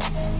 Bye.